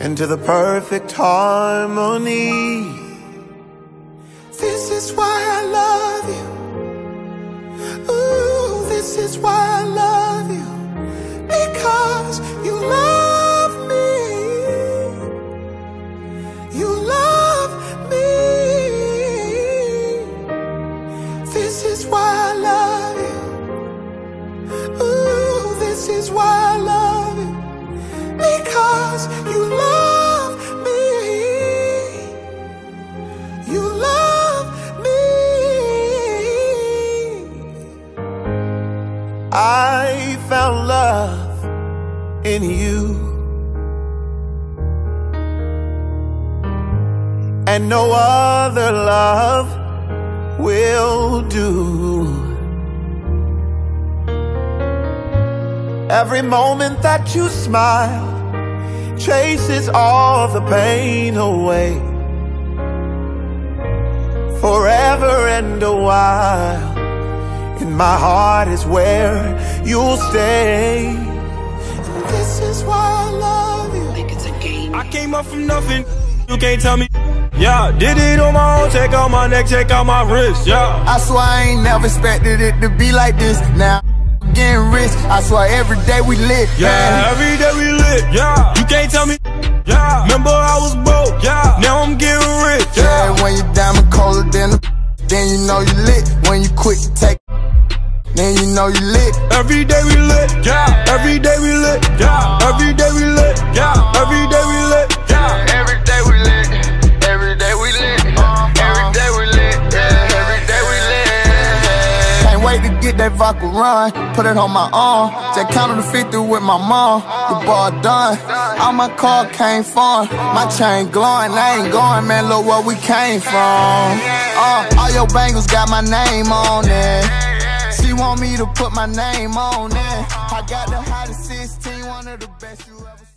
into the perfect harmony. This is why I love you. Ooh, this is why I love you. Because you love me. You love me. This is why I love you. Ooh, this is why I love you. Because you love I found love in you. And no other love will do. Every moment that you smile chases all the pain away. Forever and a while, in my heart is where you'll stay. And this is why I love you. think it's a game. I came up from nothing, you can't tell me. Yeah, did it on my own, check out my neck, check out my wrist, yeah. I swear I ain't never expected it to be like this. Now I'm getting rich. I swear every day we lit. Yeah, every day we lit, yeah. You can't tell me, yeah. Remember I was broke, yeah. Now I'm getting rich, yeah. Yeah, when you diamond colder than the then you know you lit. When you quit, to take then you know you lit. Every day we lit, yeah. Every day we lit, yeah. Every day we lit, yeah. Every day we lit, yeah. Every day we lit. Every day we lit. Every day we lit. Yeah, every day we lit. Can't wait to get that vodka run. Put it on my arm. Just counted the 50 with my mom. The ball done. All my car came from. My chain glowing. I ain't going, man. Look where we came from. Uh, all your bangles got my name on it. Want me to put my name on it. I got the hottest 16, one of the best you ever.